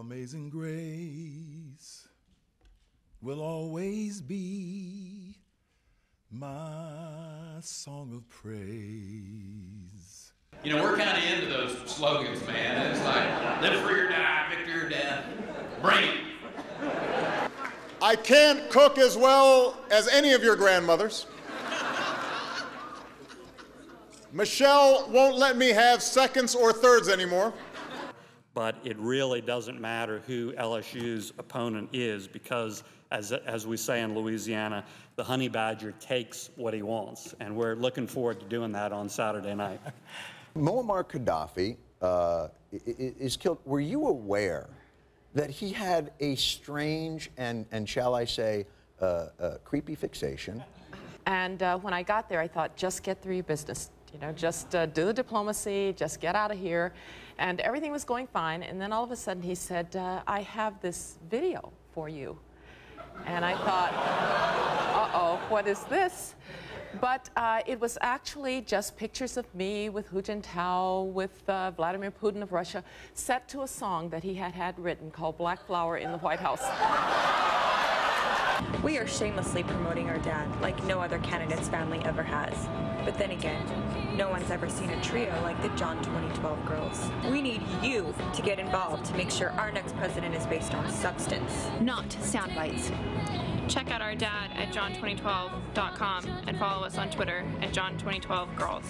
Amazing grace will always be my song of praise. You know, we're kind of into those slogans, man. It's like, live free or die, victory or death. Bring it. I can't cook as well as any of your grandmothers. Michelle won't let me have seconds or thirds anymore. But it really doesn't matter who LSU's opponent is because, as, as we say in Louisiana, the honey badger takes what he wants. And we're looking forward to doing that on Saturday night. Muammar Gaddafi uh, is killed. Were you aware that he had a strange and, and shall I say, uh, uh, creepy fixation? And uh, when I got there, I thought, just get through your business. You know, just uh, do the diplomacy, just get out of here. And everything was going fine. And then all of a sudden he said, uh, I have this video for you. And I thought, uh-oh, what is this? But uh, it was actually just pictures of me with Hu Jintao, with uh, Vladimir Putin of Russia, set to a song that he had had written called Black Flower in the White House. We are shamelessly promoting our dad like no other candidate's family ever has. But then again, no one's ever seen a trio like the Jon 2012 girls. We need you to get involved to make sure our next president is based on substance, not sound bites. Check out our dad at jon2012.com and follow us on Twitter at jon2012girls.